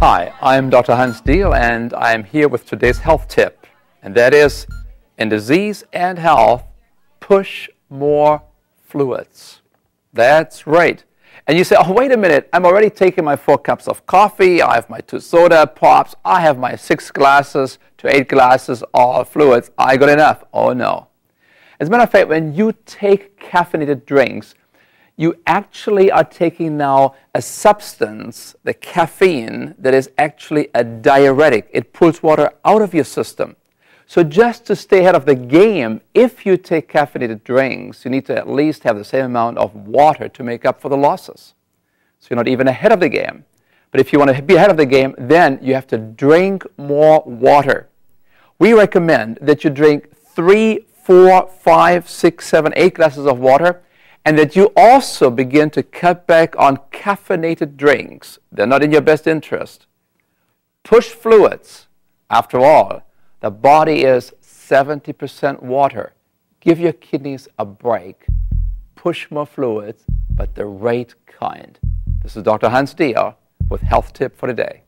Hi, I'm Dr. Hans Diehl, and I'm here with today's health tip. And that is in disease and health, push more fluids. That's right. And you say, oh, wait a minute, I'm already taking my four cups of coffee, I have my two soda pops, I have my six glasses to eight glasses of fluids. I got enough. Oh, no. As a matter of fact, when you take caffeinated drinks, you actually are taking now a substance, the caffeine, that is actually a diuretic. It pulls water out of your system. So just to stay ahead of the game, if you take caffeinated drinks, you need to at least have the same amount of water to make up for the losses. So you're not even ahead of the game. But if you want to be ahead of the game, then you have to drink more water. We recommend that you drink three, four, five, six, seven, eight glasses of water and that you also begin to cut back on caffeinated drinks. They're not in your best interest. Push fluids. After all, the body is 70% water. Give your kidneys a break. Push more fluids, but the right kind. This is Dr. Hans Diehl with Health Tip for today.